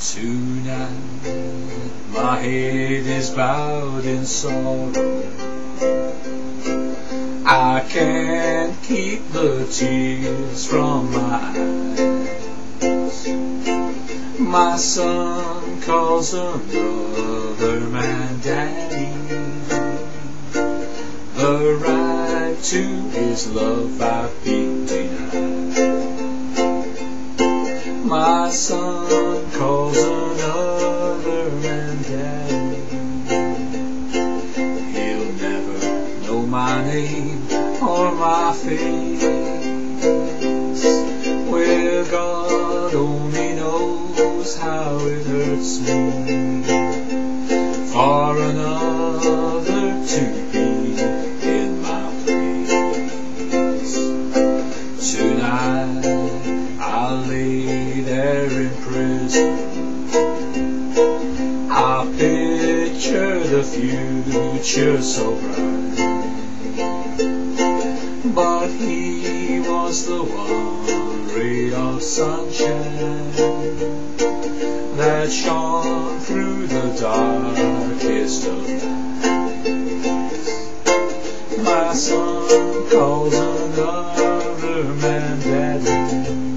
Tonight my head is bowed in sorrow. I can't keep the tears from my eyes. My son calls another man daddy. The right to his love I've been denied my son calls another man daddy. He'll never know my name or my face. Well, God only knows how it hurts me for another to I picture the future so bright. But he was the one ray of sunshine that shone through the darkest of nights. My son calls another man daddy.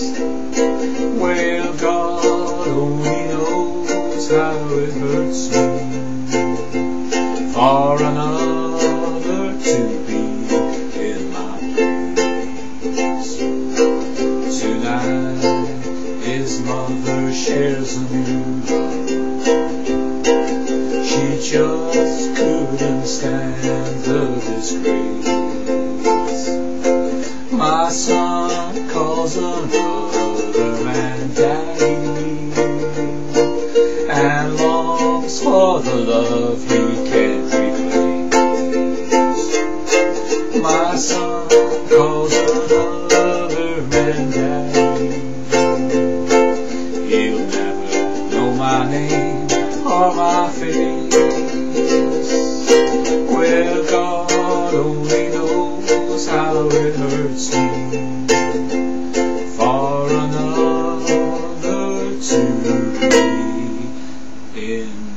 Well, God only knows how it hurts me for another to be in my place. Tonight, his mother shares a new love. She just couldn't stand the disgrace. My son calls another man daddy And longs for the love he can't replace My son calls another man daddy He'll never know my name or my face hurts you for another to be in